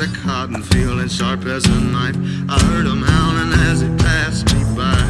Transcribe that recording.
a cotton field and sharp as a knife. I